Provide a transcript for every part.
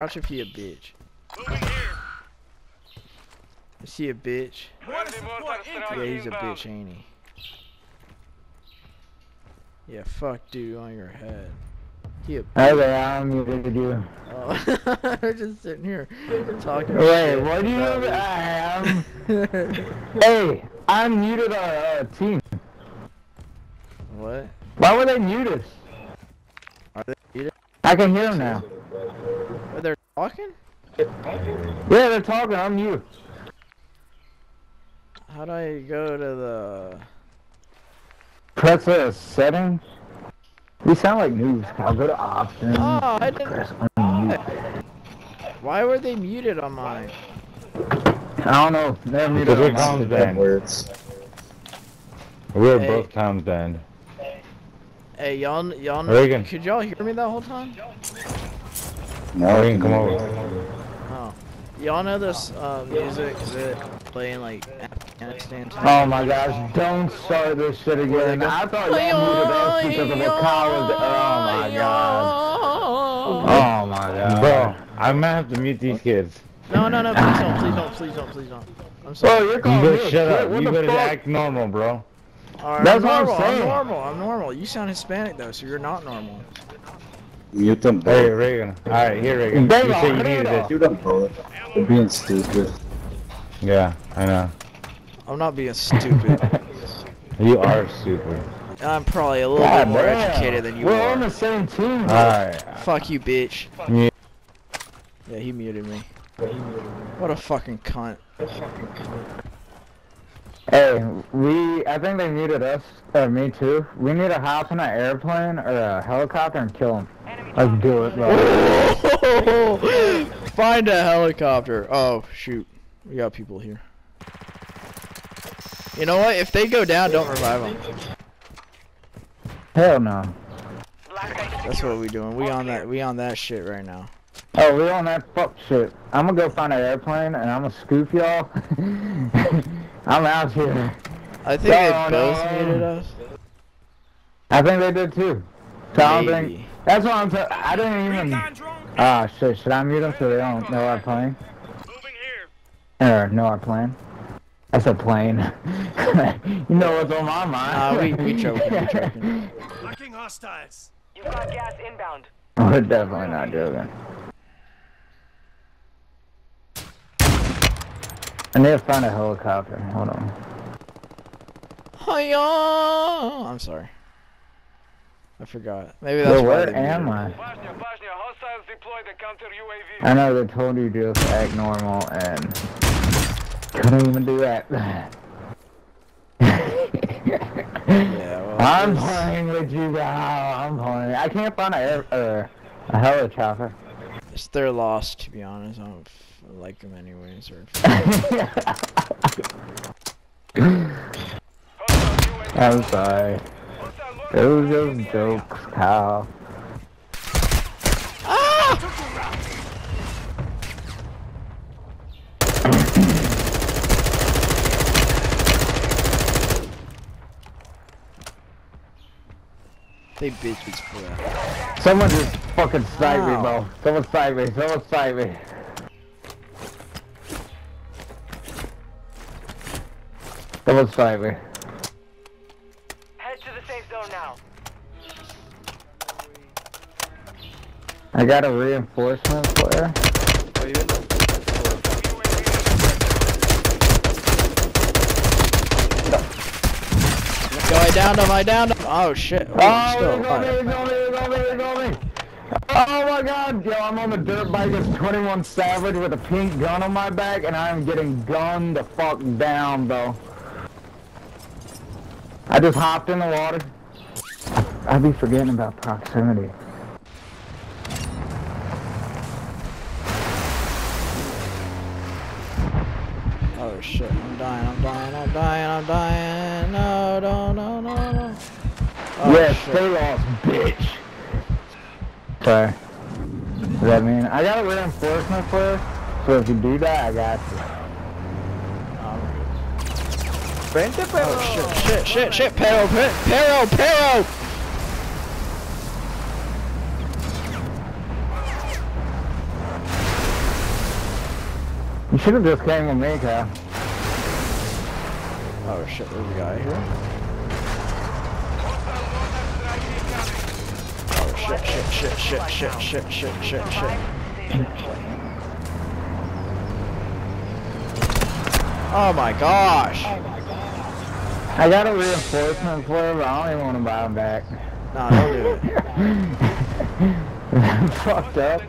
Watch if he a bitch. Is he a bitch? Yeah, he's a bitch, ain't he? Yeah, fuck dude on your head. He a bitch. Okay, I unmuted you. Oh, we're just sitting here talking Wait, shit what do you? about I me. am. hey, I muted our uh, team. what? Why would they mute us? Are they muted? I can hear them now. Are they talking? Yeah, they're talking. I'm mute. How do I go to the... Press the settings. You sound like news. I'll go to options. Oh, I didn't... Press. Why were they muted on mine? I don't know. They're muted. Because we're on my- Tom's band. words. We were Hey. both Tom's band. Hey, y'all, y'all, Reagan. could y'all hear me that whole time? No, Reagan, come over. Oh. Y'all know this uh, music that play in like Afghanistan? Oh my gosh, don't start this shit again. I thought y'all muted us because of what Kyle was. Oh my god. Oh my god. Bro, I might have to mute these kids. No, no, no, please don't, please don't, please don't, please don't. I'm sorry. Bro, you're You calling better me a shut kid. up. What You better fuck? act normal, bro. Alright, That's I'm what I'm normal, I'm normal, I'm normal. You sound Hispanic though, so you're not normal. Mute them Hey, both. Reagan. Alright, here, Reagan. Bang You on, say you hit needed it this. off. Mute them both. They're being stupid. Yeah, I know. I'm not being stupid. You are stupid. I'm probably a little God bit more damn. educated than you We're are. on the same team. Alright. Fuck you, bitch. Yeah. Yeah, he muted me. What a fucking cunt. Hey, we, I think they muted us, or me too. We need to hop in an airplane or a helicopter and kill them. Let's do it, bro. Find a helicopter. Oh, shoot. We got people here. You know what? If they go down, don't revive them. Hell no. That's what we doing. We on that. We on that shit right now. Oh, we on that fuck shit. I'm gonna go find an airplane and I'm gonna scoop y'all. I'm out here. I think they both no. muted us. I think they did too. So Maybe. Think, that's what I'm saying. I didn't even. Ah, shit. Should I mute them so they don't know I'm playing? Or know I'm playing? That's a plane. you know what's on my mind. Nah, we we joking. We joking. Locking hostiles. You've got gas inbound. We're definitely not joking. I need to find a helicopter. Hold on. Hiya! I'm sorry. I forgot. Maybe that's Well, why where am I? Bosnia, Bosnia, hostiles deploy the counter UAV. I know they told you to just act normal and couldn't even do that. Yeah, well, I'm it's- playing with you, bro. I'm playing. I can't find a air, uh, a helicopter. It's their loss, to be honest. I don't f- like them anyways. Or I'm sorry. Those are jokes, Kyle. they bitches for that. Someone just fucking sniped me, bro. Someone sniped me. Someone sniped me. Someone sniped me. I got a reinforcement flare. Yo, I downed him. I downed him. Oh shit. Oh, Oh, still he's on me, he's on me, he's on me, he's on me. Oh my god, yo, I'm on the dirt bike as 21 Savage with a pink gun on my back, and I'm getting gunned the fuck down, bro. I just hopped in the water. I, I be forgetting about proximity. Oh shit. I'm dying. I'm dying. I'm dying. I'm dying. No, no, no, no, no. Oh, yeah, shit. stay lost, bitch. Sorry. Does that mean I got a reinforcement flare? So if you do that, I got you. Oh, oh shit, shit, shit, shit. Pero, pe- pero, pero. You should have just came with me, Kyle. Oh shit, there's a guy here. Oh shit, shit, shit, shit, shit, shit, shit, shit, shit. Oh my gosh! I got a reinforcement for it, but I don't even want to buy them back. Nah, don't do it. Fucked up.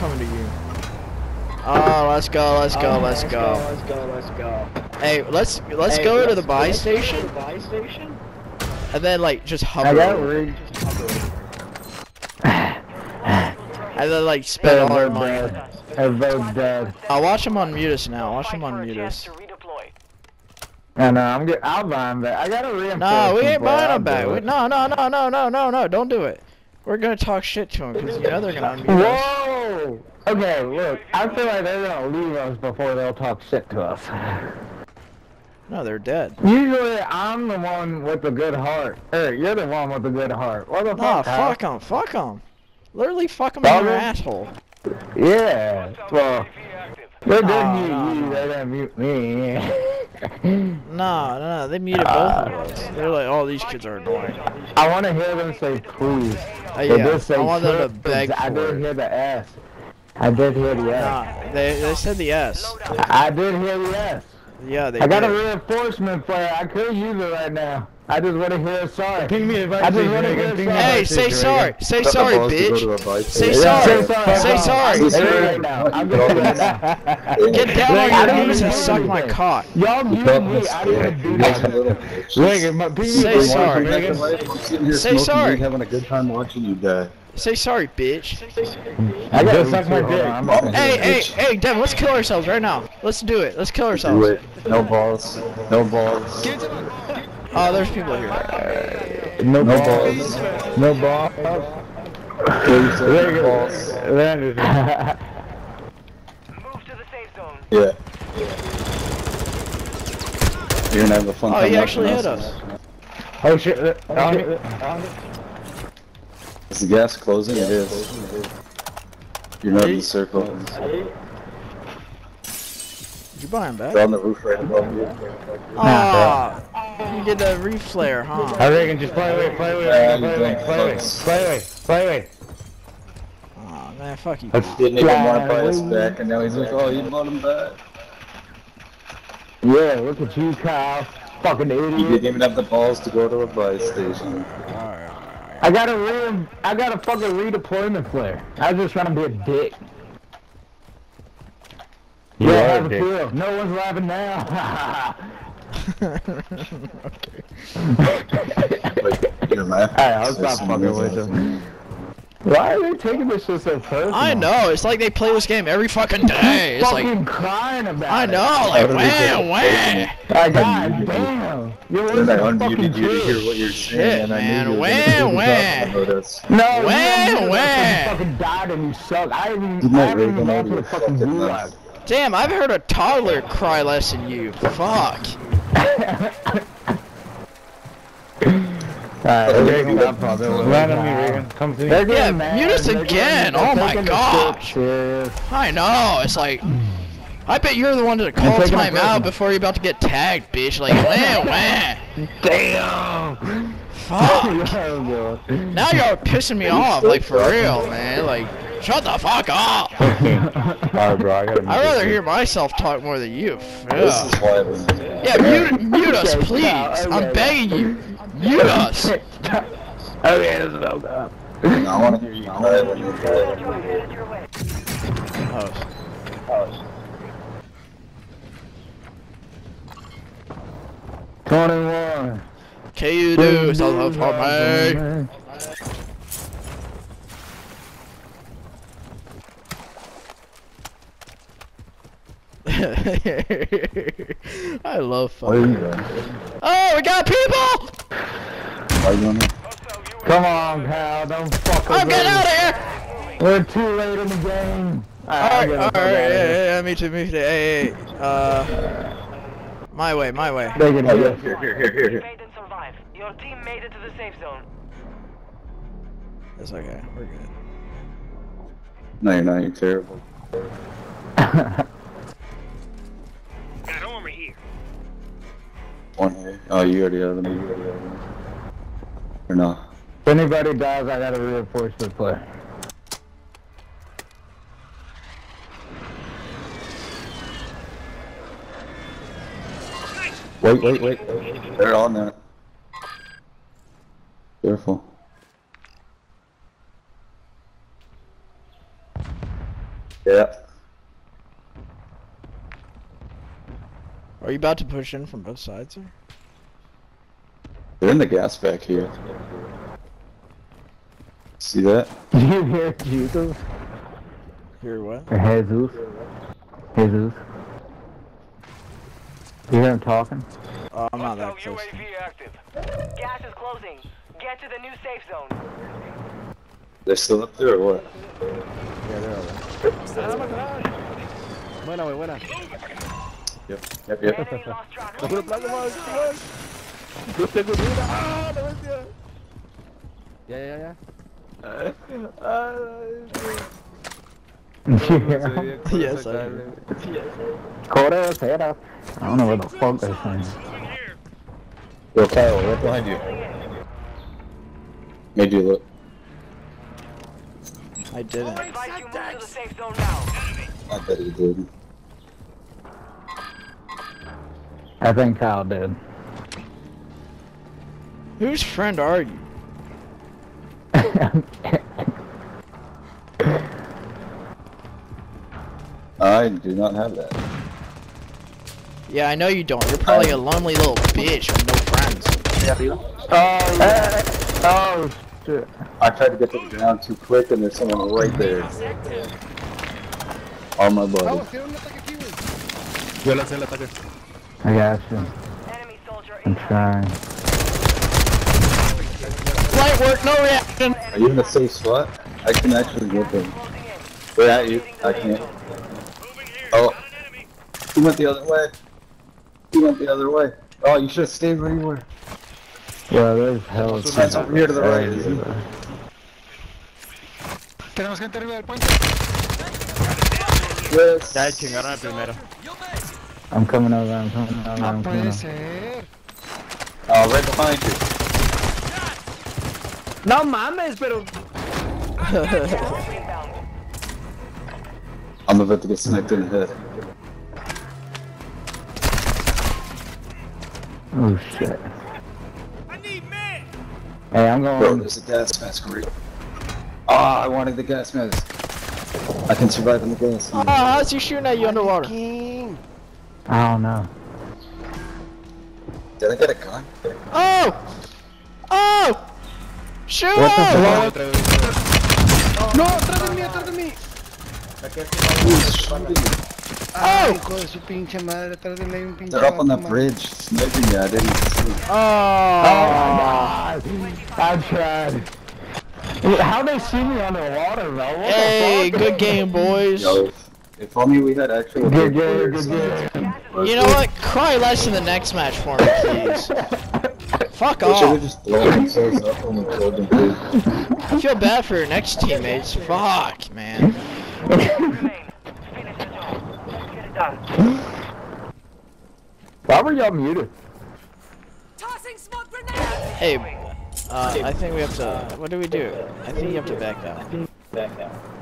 Coming to you. Oh, let's go, let's go, ah, let's go. Let's go, let's go. Hey, let's let's go to the buy station Buy station? and then like just hover, got over it. rigged. and then like spend all our money. dead. Everybody's dead. I'll watch him on mutus now. Watch him on a mutus. to redeploy. I know, I'm get. I'll buy them back. I got a reinforcement. No, we ain't buying I'll back. We, no, no, no, no, no, no, no. Don't do it. We're gonna talk shit to them because you know they're gonna unmute us. Whoa! Okay, look, I feel like they're gonna leave us before they'll talk shit to us. No, they're dead. Usually, I'm the one with the good heart. Hey, you're the one with the good heart. What the Nah, fuck? Kyle? fuck them, fuck them. Literally fuck them in 'em? asshole. Yeah. Well, They didn't No, mute you. They didn't mute me. No, no, no, they muted both of us. They're like, oh, these kids are annoying. I want to hear them say please. Uh, yeah, did say I want them to beg I did hear the S. I did hear the S. Nah, they, they said the S. I did hear the S. Yeah, they. I got a reinforcement flare. I could use it right now. I just want to hear sorry. Ping me advice. I, just want to hear sorry. Hey, say sorry. Say sorry, bitch. Say sorry. Say sorry. Say right now. I'm Get down on your knees and suck my cock. Y'all view me. I didn't do that. Say sorry. Say sorry. Having a good time watching you die. Say sorry, bitch. I got Just suck my dick. Hey, hey, hey, Devan, let's kill ourselves right now. Let's do it. Let's kill Do ourselves. it. No balls. No balls. Oh, there's people here. No No balls. balls. No balls. Please. No Reagan, balls. Move to the safe zone. Yeah. You're gonna have a fun Oh, time he actually hit us. Oh shit. uh, on me. Is the gas closing? It is. You're not in the circle. Did you buy him back? They're on the roof right above you. Ah, you did the reflare, huh? Hey, Reagan, just play away, play away, Yeah, Reagan, play you away, don't play away, close. play away, play away. Oh man, fuck you. Let's Didn't even want to buy us Fly back, and now he's like, oh, you bought him back. Yeah, look at you, Kyle. Fucking You idiot. didn't even have the balls to go to a buy station. I got a re- I got a fucking redeployment flare. I was just trying to be a dick. You yeah, are have a a dick. kill. No one's laughing now. Like, you're laughing. Alright, I'll stop fucking with reason. Them. Why are they taking this shit so personal? I know. It's like they play this game every fucking day. It's fucking like crying about I it. know, like do we wah do? wah. Like, god Unmuted you. damn. You're Then I listening to fucking unmuted you to hear kids. what you're Shit, saying, and I man. knew you were Wah, gonna be wah. talking about us. No, Wah, you unmuted us wah. when you fucking died and you suck. I haven't even, You might I haven't even Reagan gone out to of the your fucking fucking gulag. nuts. Damn, I've heard a toddler cry less than you. Fuck. Alright, Reagan, Reagan, I'm probably Land on me, Reagan. Come to me. They're Yeah, mad. mute us again. getting- Oh my taking the gosh. I know. It's like I bet you're the one to call taking a time out before you're about to get tagged, bitch. Like wah wah. Damn! Fuck. Yo, yo. Now y'all are pissing me off, like for real, man. Like, Shut the fuck up! Alright, bro, I gotta I'd rather hear myself talk more than you. Yeah, yeah mute, mute us, please! I'm begging you! Mute us! okay, this is about that. I wanna hear you. I wanna hear you. House. House. Twenty-one. KU do South of Pompeii. I love Why are fun. Oh, we got people! Are you doing it? Come on, pal, don't fuck I'm with getting out of here! We're too late in the game. Alright, alright, yeah, yeah, yeah, me too, me too. Hey, hey, uh, my way, my way. They can Oh, hear yeah, us. here, here, here, here, here. Evade and survive. Your team made it to the safe zone. It's okay. We're good. No, you're not. You're terrible. One here. Oh, you already have them. You already have them. Or no? If anybody dies, I gotta reinforce the play. Wait, wait, wait. They're on there. Careful. Yeah. Are you about to push in from both sides? Or? They're in the gas back here. See that? Do you hear Jesus? Hear what? Or Jesus? Jesus? You hear him talking? Oh, I'm not that Hostile close. UAV active. Gas is closing. Get to the new safe zone. They're still up there or what? Yeah, they're over. Buena, güey, buena. Yep. Yep, yep. Enemy lost track. Puro plazo, más, más. Yo tengo una. ¡Ah, la bestia! Ya, ya, ya. yeah. Yes, I Corre, cera. I don't know what the fuck they're saying. Yo, Kyle, right behind you. Made you look. I didn't. Advise you move to the safe zone now. I bet he did. I think Kyle did. Whose friend are you? I do not have that. Yeah, I know you don't. You're probably a lonely little bitch with no friends. oh, yeah. oh, shit. I tried to get to the ground too quick and there's someone right there. On my body. Vamos, tiene un ataque aquí, güey. Yo lancé el ataque. I got you. Enemy soldier I'm incoming. trying. Flight work, no reaction. Are you in a safe spot? I can actually get them. Closing in. Where at you? I can't. Oh. He went the other way. He went the other way. Oh, you should have stayed where you were. Yeah, there's hell. That's over here to the right, isn't it? Tenemos gente arriba del puente. Yes. Ya chingaron al primero. I'm coming over, I'm coming over, No I'm coming puede over. ser. Oh, right behind you. No mames, pero. I'm about to get sniped in the head. Oh, shit. Hey, I'm Bro, going. there's a gas mask right. Ah, I wanted the gas mask. I can survive in the gas. Oh, how's he shooting at you underwater? I don't know. Did I get a gun? Oh! Oh! Shoot! What the him! fuck? No, atrás de mí, atrás de mí. Who's shooting me? Ay, hijo de su pinche madre, atrás de mí hay un pinche. They're up on that vato, bridge, sniping me. I didn't see. Oh! Oh, my God. I tried. How they see me underwater, bro? What Hey, the fuck? good game, boys. Yo, if, if only we had actual Good good game, players. good game. You know what? Cry less in the next match for me, please. Fuck They should have just blown themselves up when we killed them. I feel bad for your next teammates. Fuck, man. Remain. Finish the job. Get it done. Why were y'all muted? Tossing smoke grenade! Hey, uh, I think we have to. What do we do? I think you have to back out. Back out.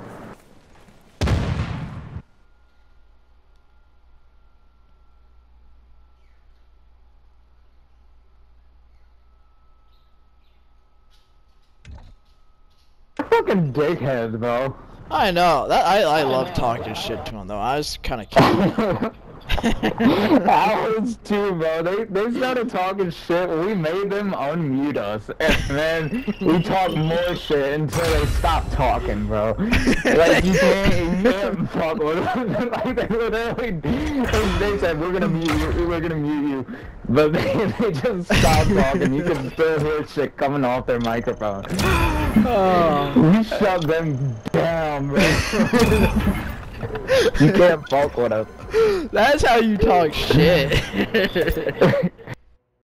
Fucking dickheads, bro. I know. That I I love talking shit to him though. I was kind of cute. Alex too, bro. They they started talking shit. We made them unmute us, and then we talked more shit until they stopped talking, bro. Like you can't, you can't fuck with them. like they literally, they said we're gonna mute you, we're gonna mute you, but they, they just stopped talking. You can still hear shit coming off their microphone. oh. We shut them down, bro. you can't fuck with us. That's how you talk shit.